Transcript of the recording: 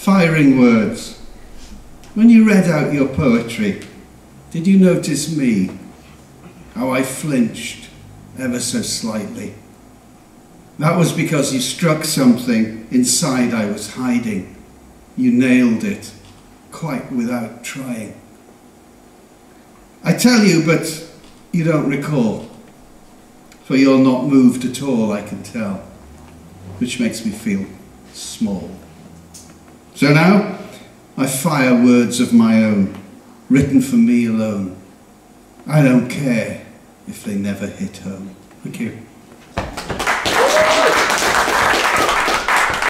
firing words. When you read out your poetry, did you notice me? How I flinched ever so slightly. That was because you struck something inside I was hiding. You nailed it, quite without trying. I tell you, but you don't recall, for you're not moved at all, I can tell, which makes me feel small. So now I fire words of my own, written for me alone. I don't care if they never hit home. Thank you.